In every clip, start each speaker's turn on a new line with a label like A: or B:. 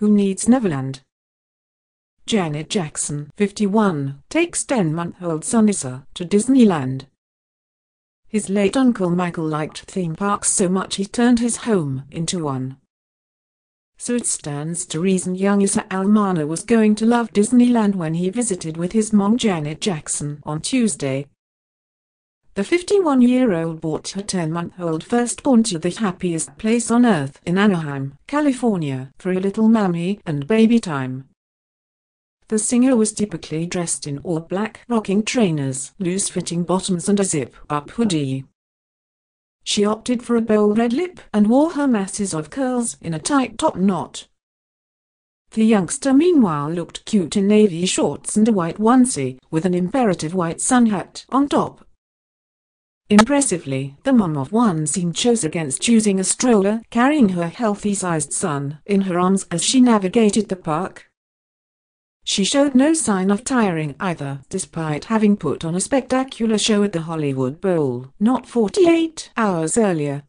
A: Who Needs Neverland? Janet Jackson, 51, takes 10-month-old son Eissa to Disneyland. His late uncle Michael liked theme parks so much he turned his home into one. So it stands to reason young Eissa Al Mana was going to love Disneyland when he visited with his mom Janet Jackson on Tuesday. The 51-year-old brought her 10-month-old firstborn to the happiest place on earth in Anaheim, California, for a little mammy and baby time. The singer was typically dressed in all black rocking trainers, loose-fitting bottoms and a zip-up hoodie. She opted for a bold red lip and wore her masses of curls in a tight top knot. The youngster meanwhile looked cute in navy shorts and a white onesie, with an imperative white sun hat on top. Impressively, the mom of one seemed chose against using a stroller, carrying her healthy-sized son in her arms as she navigated the park. She showed no sign of tiring either, despite having put on a spectacular show at the Hollywood Bowl, not 48 hours earlier.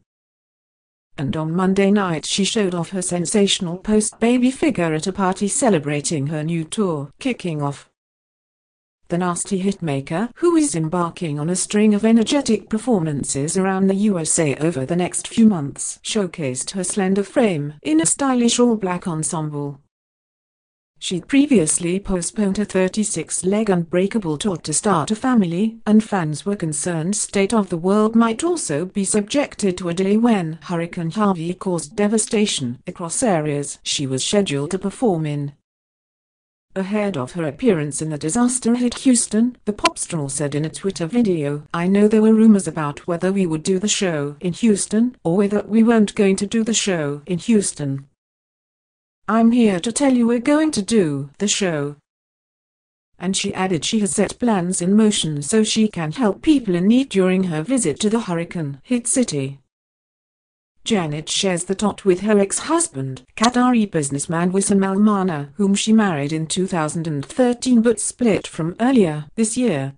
A: And on Monday night she showed off her sensational post-baby figure at a party celebrating her new tour, kicking off the nasty hitmaker, who is embarking on a string of energetic performances around the USA over the next few months, showcased her slender frame in a stylish all-black ensemble. She'd previously postponed her 36-leg Unbreakable tour to start a family, and fans were concerned State of the World might also be subjected to a delay when Hurricane Harvey caused devastation across areas she was scheduled to perform in. Ahead of her appearance in the disaster hit Houston, the pop star said in a Twitter video, I know there were rumors about whether we would do the show in Houston or whether we weren't going to do the show in Houston. I'm here to tell you we're going to do the show. And she added she has set plans in motion so she can help people in need during her visit to the hurricane hit city. Janet shares the tot with her ex-husband, Qatari businessman Wissam Al Mana, whom she married in 2013 but split from earlier this year.